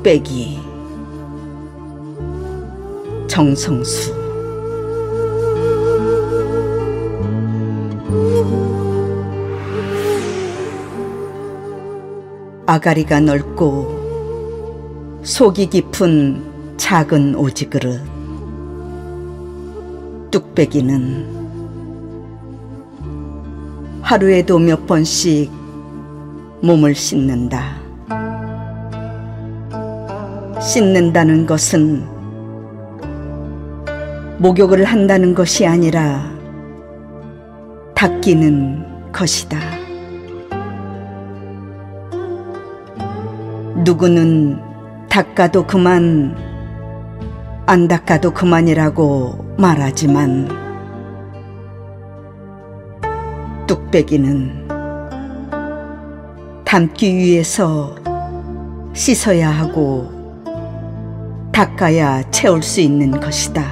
뚝배기. 정성수. 아가리가 넓고 속이 깊은 작은 오지그릇. 뚝배기는 하루에도 몇 번씩 몸을 씻는다. 씻는다는 것은 목욕을 한다는 것이 아니라 닦이는 것이다. 누구는 닦아도 그만, 안 닦아도 그만이라고 말하지만 뚝배기는 담기 위해서 씻어야 하고 닦아야 채울 수 있는 것이다.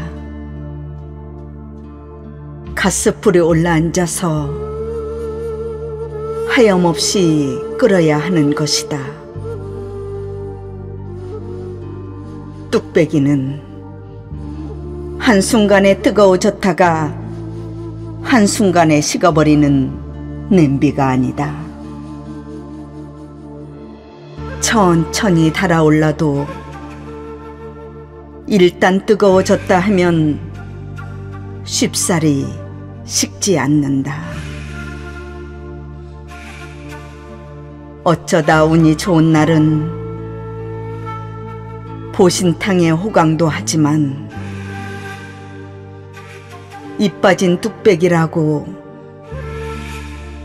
가스불에 올라앉아서 하염없이 끓어야 하는 것이다. 뚝배기는 한순간에 뜨거워졌다가 한순간에 식어버리는 냄비가 아니다. 천천히 달아올라도 일단 뜨거워졌다 하면 쉽사리 식지 않는다. 어쩌다 운이 좋은 날은 보신탕에 호강도 하지만 입 빠진 뚝배기라고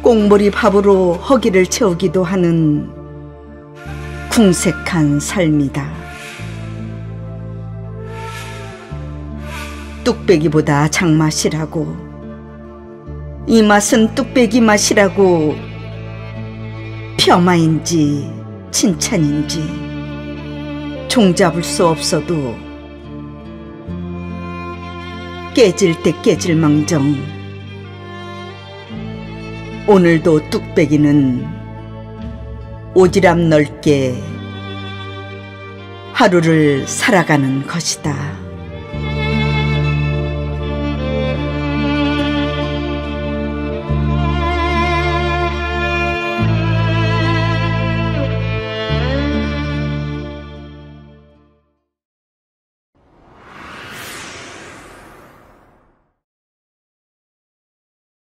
꽁보리 밥으로 허기를 채우기도 하는 궁색한 삶이다. 뚝배기보다 장맛이라고. 이 맛은 뚝배기 맛이라고. 폄하인지 칭찬인지 종잡을 수 없어도 깨질 때 깨질 망정. 오늘도 뚝배기는 오지랖 넓게 하루를 살아가는 것이다.